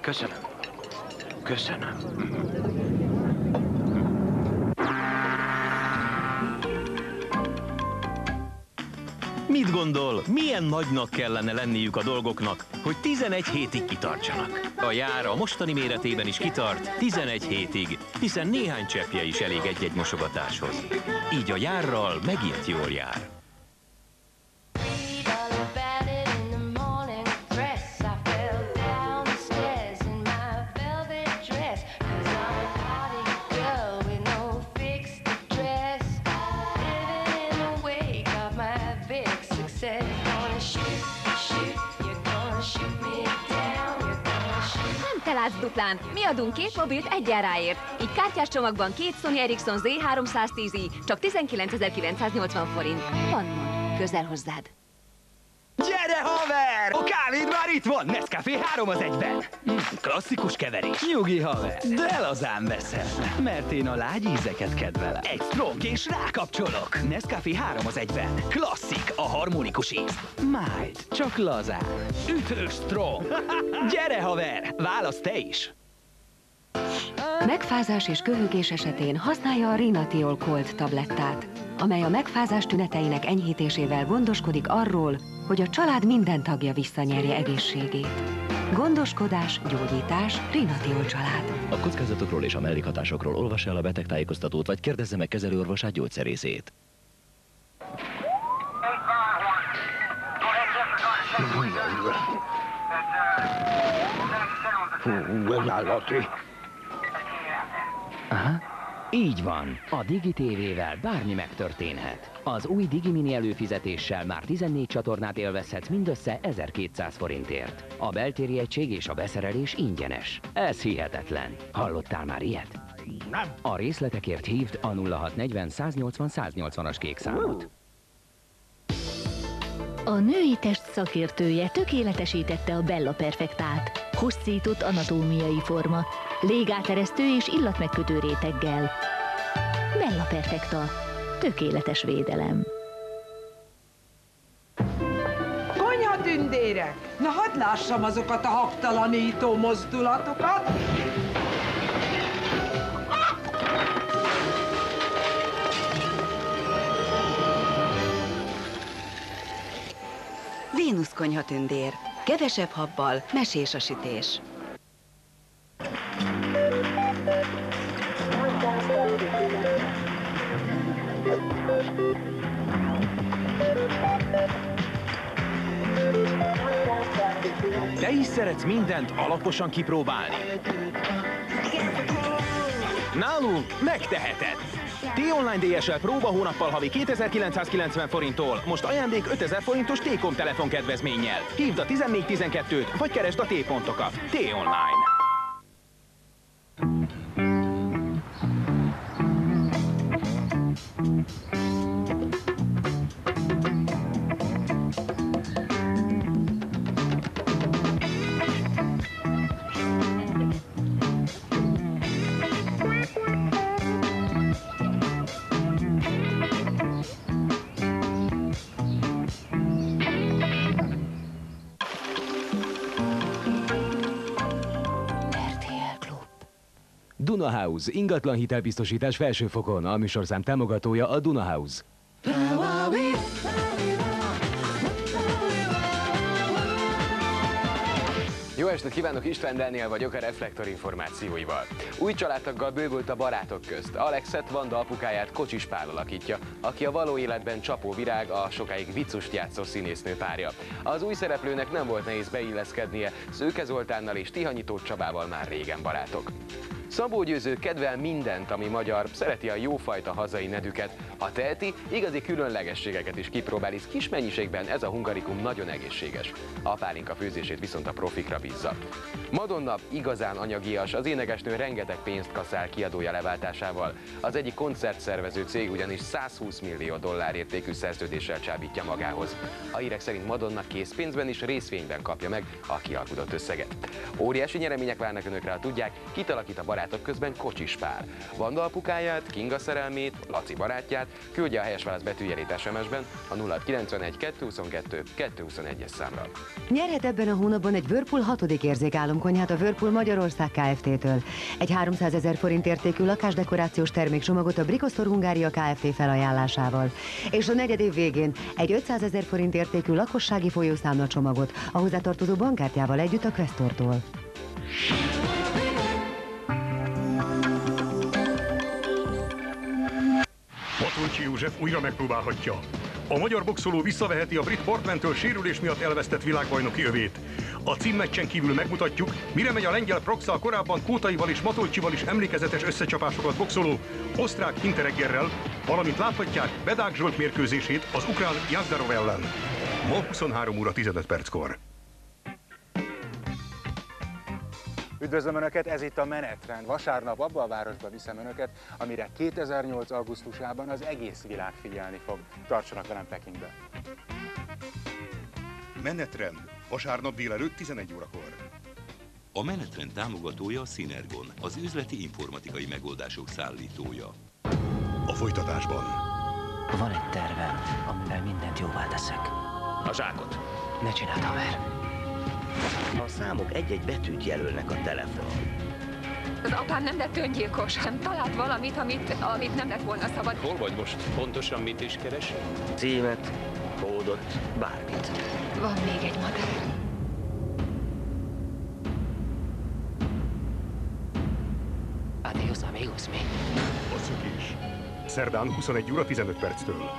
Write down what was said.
Köszönöm. Köszönöm. Mit gondol, milyen nagynak kellene lenniük a dolgoknak, hogy 11 hétig kitartsanak? A jár a mostani méretében is kitart 11 hétig, hiszen néhány cseppje is elég egy-egy mosogatáshoz. Így a járral megint jól jár. Te duplán. Mi adunk két mobilt egy áráért. Így kártyás csomagban két Sony Ericsson Z310i, csak 19.980 forint. Van közel hozzád. Gyere, haver! A kávéd már itt van! Nescafé 3 az egyben! Mm, klasszikus keverés. Nyugi, haver! De lazán veszem, mert én a lágy ízeket kedvelem. Egy strong és rákapcsolok. Nescafé 3 az egyben. Klasszik, a harmonikus íz. Majd, csak lazán. Ütős strong. Gyere, haver! Válasz te is! Megfázás és köhögés esetén használja a Rinatiol Cold tablettát, amely a megfázás tüneteinek enyhítésével gondoskodik arról, hogy a család minden tagja visszanyerje egészségét. Gondoskodás, gyógyítás, Rinatiol család. A kockázatokról és a mellékhatásokról olvassa el a betegtájékoztatót, vagy kérdezze meg kezelőorvosát gyógyszerészét. Hú, ez állati. Aha. Így van, a Digi TV-vel bármi megtörténhet. Az új Digi Mini előfizetéssel már 14 csatornát élvezhetsz mindössze 1200 forintért. A beltéri egység és a beszerelés ingyenes. Ez hihetetlen. Hallottál már ilyet? Nem. A részletekért hívd a 0640 180 180-as kék számot. A női test szakértője tökéletesítette a Bella Perfektát. Hosszított anatómiai forma, légáteresztő és illatmegkötő réteggel. Bella Perfekta. Tökéletes védelem. Konyhatündérek! Na hadd lássam azokat a habtalanító mozdulatokat! Vénusz konyhatündér. Kevesebb habbal, mesés a sütés. Te is szeretsz mindent alaposan kipróbálni? Nálunk megteheted! T-Online DSL próba hónappal havi 2990 forinttól, most ajándék 5000 forintos T-Kom telefon kedvezménnyel. Hívd a 1412-t, vagy keresd a T-pontokat. T-Online. RTL Dunahouse, ingatlan hitelbiztosítás felsőfokon. A műsorszám támogatója a Dunahouse. Jó estét kívánok, István Dániel vagyok a Reflektor információival. Új családtaggal bővült a barátok közt. Alexet Vanda apukáját Kocsis Pál alakítja, aki a való életben Csapó Virág, a sokáig viccust játszó színésznő párja. Az új szereplőnek nem volt nehéz beilleszkednie, Szőke Zoltánnal és Tihanyi Tóth Csabával már régen barátok. Szabó Győző kedvel mindent, ami magyar, szereti a jófajta hazai nedüket. Ha teheti, igazi különlegességeket is kipróbál, hisz kis mennyiségben ez a hungarikum nagyon egészséges. A pálinka főzését viszont a profikra bízza. Madonna igazán anyagias, az énekesnő rengeteg pénzt kaszál kiadója leváltásával. Az egyik koncertszervező cég ugyanis 120 millió dollár értékű szerződéssel csábítja magához. A hírek szerint Madonna készpénzben és részvényben kapja meg a kialkudott összeget. Óriási nyeremények várnak önökre, ha tudják, kitalakít a barátok közben Kocsis Pál. Vanda apukáját, Kinga szerelmét, Laci barátját küldje a helyes válasz betűjelét SMS-ben a 0691 222 221-es számra. Nyerhet ebben a hónapban egy Whirlpool hatodik érzékálomkonyhát a Whirlpool Magyarország Kft-től. Egy 300 ezer forint értékű lakásdekorációs termékcsomagot a Bricosztor Hungária Kft. felajánlásával. És a negyed év végén egy 500 ezer forint értékű lakossági folyószámla csomagot a hozzátartozó bankkártyával együtt a Questortól. Matolcsi József újra megpróbálhatja. A magyar boxoló visszaveheti a brit Portmantől sérülés miatt elvesztett világbajnoki övét. A címmeccsen kívül megmutatjuk, mire megy a lengyel Proxa korábban Kótaival és Matolcsival is emlékezetes összecsapásokat boxoló osztrák Hintereggerrel, valamint láthatják Bedák Zsolt mérkőzését az ukrán Jazdarov ellen. Ma 23 óra 15 perckor. Üdvözlöm Önöket, ez itt a Menetrend. Vasárnap abba a városba viszem Önöket, amire 2008. augusztusában az egész világ figyelni fog. Tartsanak velem Pekingbe. Menetrend. Vasárnap délelőtt 11 órakor. A menetrend támogatója a Synergon, az üzleti informatikai megoldások szállítója. A folytatásban. Van egy tervem, amivel mindent jóvá teszek. A zsákot. Ne csináld, haver. A számok egy-egy betűt jelölnek a telefonon. Az apám nem lett öngyilkos, hanem talált valamit, amit, amit nem lett volna szabad. Hol vagy most? Pontosan mit is keres? Címet, kódot, bármit. Van még egy madár. Adios, amigos, mi? A szökés. Szerdán 21 óra 15 perctől.